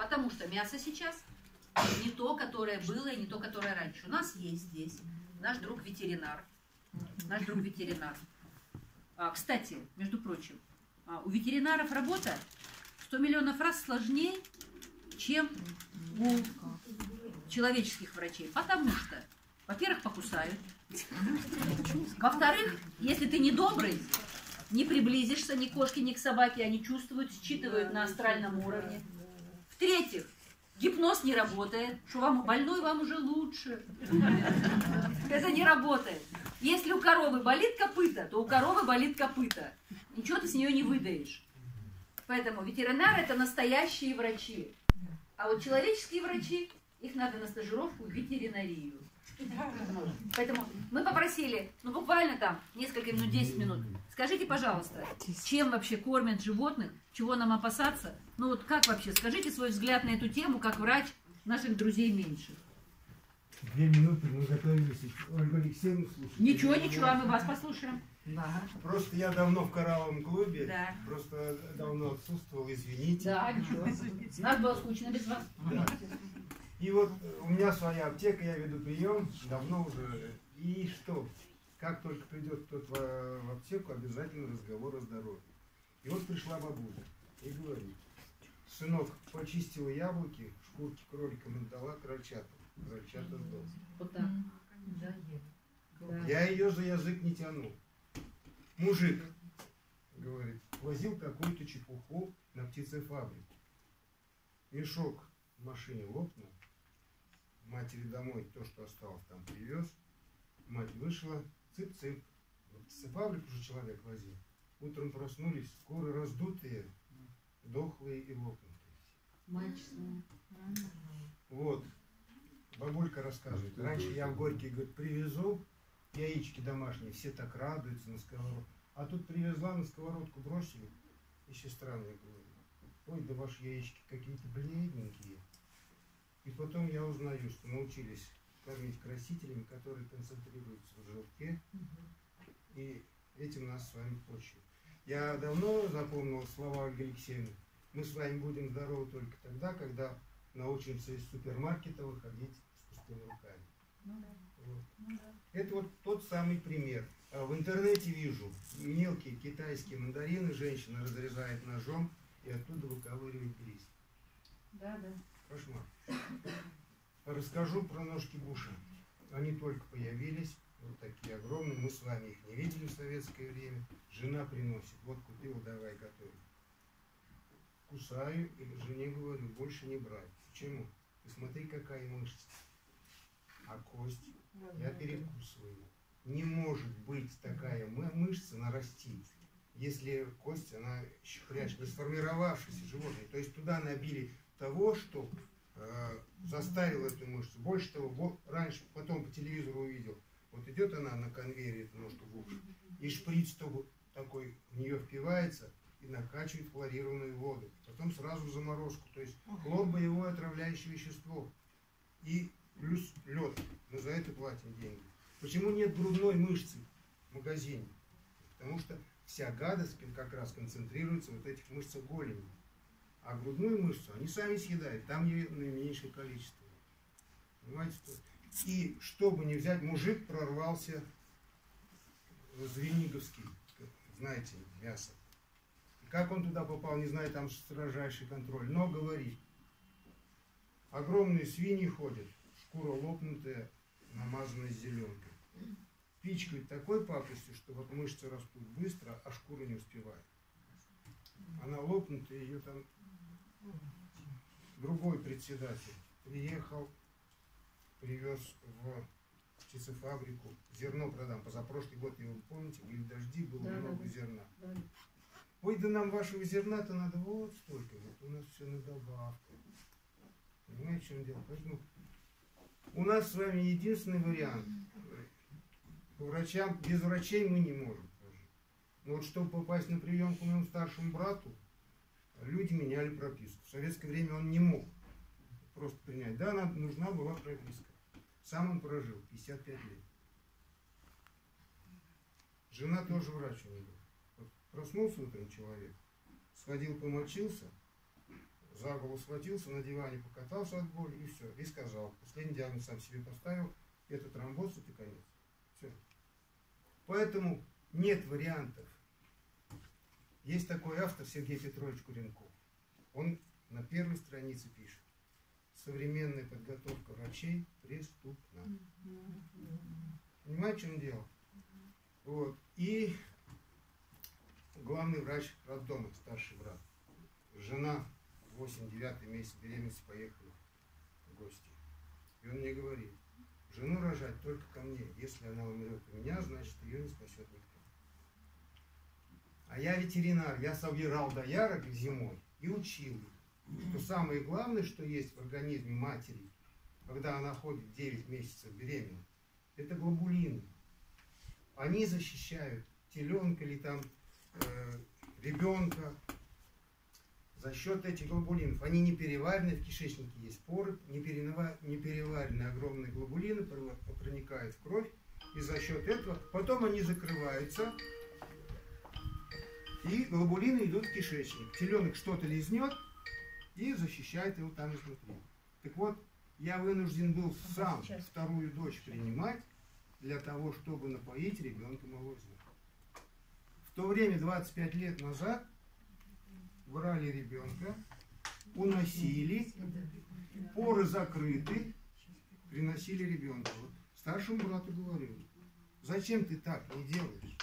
Потому что мясо сейчас не то, которое было, и не то, которое раньше. У нас есть здесь наш друг ветеринар. Наш друг ветеринар. А, кстати, между прочим, а, у ветеринаров работа 100 миллионов раз сложнее, чем у человеческих врачей. Потому что, во-первых, покусают. Во-вторых, если ты не добрый, не приблизишься ни к кошке, ни к собаке, они чувствуют, считывают на астральном уровне. В-третьих, гипноз не работает, что вам больной вам уже лучше. Это не работает. Если у коровы болит копыта, то у коровы болит копыта. Ничего ты с нее не выдаешь. Поэтому ветеринары это настоящие врачи. А вот человеческие врачи, их надо на стажировку в ветеринарию. Поэтому мы попросили, ну буквально там несколько минут, 10 минут. Скажите, пожалуйста, чем вообще кормят животных, чего нам опасаться? Ну вот как вообще, скажите свой взгляд на эту тему, как врач наших друзей меньше. Две минуты мы готовились. Ольга Алексеевна слушать. Ничего, ничего, а мы вас послушаем. Да. Просто я давно в коралловом клубе. Да. Просто давно отсутствовал, извините. Да, ничего. Нас было скучно без вас. Да. И вот у меня своя аптека, я веду прием давно уже. И что? Как только придет кто-то в, аптеку, обязательно разговор о здоровье. И вот пришла бабуля и говорит, сынок, почистила яблоки, шкурки кролика дала крольчата. Крольчата сдох. Вот так. Я ее за язык не тянул. Мужик, говорит, возил какую-то чепуху на птицефабрику. Мешок в машине лопнул. Матери домой то, что осталось, там привез. Мать вышла, цып-цып. Птицефабрику уже человек возил. Утром проснулись, куры раздутые, дохлые и лопнутые. Мальчик. Вот. Бабулька рассказывает. Раньше я в Горький, говорит, привезу яички домашние, все так радуются на сковородку. А тут привезла, на сковородку бросили. И сестра мне говорит, ой, да ваши яички какие-то бледненькие. Потом я узнаю, что научились кормить красителями, которые концентрируются в желтке. И этим нас с вами почуют. Я давно запомнил слова Алексеевны. Мы с вами будем здоровы только тогда, когда научимся из супермаркета выходить с пустыми руками. Вот. Это вот тот самый пример. А В интернете вижу мелкие китайские мандарины, женщина разрезает ножом и оттуда выковыривает лист. Да, да. Кошмар. Расскажу про ножки Буша. Они только появились, вот такие огромные. Мы с вами их не видели в советское время. Жена приносит. Вот купила, давай готовим. Кусаю и жене говорю, больше не брать. Почему? Ты смотри, какая мышца. А кость я перекусываю. Не может быть такая мы- мышца нарастить, если кость, она еще хрящ, не сформировавшееся животное. То есть туда набили того, что э, заставило эту мышцу. Больше того, во- раньше, потом по телевизору увидел, вот идет она на конвейере, эту ножку глубже, и шприц то- такой в нее впивается и накачивает хлорированную воду. Потом сразу в заморозку. То есть хлор боевое отравляющее вещество. И плюс лед. Мы за это платим деньги. Почему нет грудной мышцы в магазине? Потому что вся гадость как раз концентрируется в вот этих мышцах голени. А грудную мышцу они сами съедают, там ее наименьшее количество. Понимаете? И чтобы не взять, мужик прорвался Звениговский, знаете, мясо. И как он туда попал, не знаю, там строжайший контроль. Но говорит, огромные свиньи ходят, шкура лопнутая, намазанная зеленкой. Пичкают такой пакостью, что вот мышцы растут быстро, а шкура не успевает. Она лопнутая, ее там другой председатель приехал, привез в птицефабрику, зерно продам. Позапрошлый год, его помните, были дожди, было Да, много да. зерна. Да. Ой, да нам вашего зерна-то надо вот столько. Вот у нас все на добавку. Понимаете, в чем дело? Поэтому у нас с вами единственный вариант. По врачам, без врачей мы не можем. Но вот чтобы попасть на прием к моему старшему брату, люди меняли прописку. В советское время он не мог просто принять. Да, нам нужна была прописка. Сам он прожил 55 лет. Жена тоже врач у него. Вот проснулся утром человек, сходил, помочился, за голову схватился, на диване покатался от боли и все. И сказал, последний диагноз сам себе поставил, это тромбоз, это конец. Все. Поэтому нет вариантов. Есть такой автор Сергей Петрович Куренков. Он на первой странице пишет. Современная подготовка врачей преступна. Понимаете, в чем дело? Вот. И главный врач роддома, старший брат. Жена 8-9 месяц беременности поехала в гости. И он мне говорит, жену рожать только ко мне. Если она умрет у меня, значит ее не спасет никто. А я ветеринар, я собирал доярок зимой и учил их, что самое главное, что есть в организме матери, когда она ходит 9 месяцев беременна, это глобулины. Они защищают теленка или там э, ребенка за счет этих глобулинов. Они не переварены, в кишечнике есть поры, не, не переваренные огромные глобулины проникают в кровь, и за счет этого потом они закрываются, и глобулины идут в кишечник. Теленок что-то лизнет и защищает его там изнутри. Так вот, я вынужден был сам вторую дочь принимать для того, чтобы напоить ребенка молозием. В то время, 25 лет назад, брали ребенка, уносили, поры закрыты, приносили ребенка. Вот старшему брату говорю, зачем ты так не делаешь?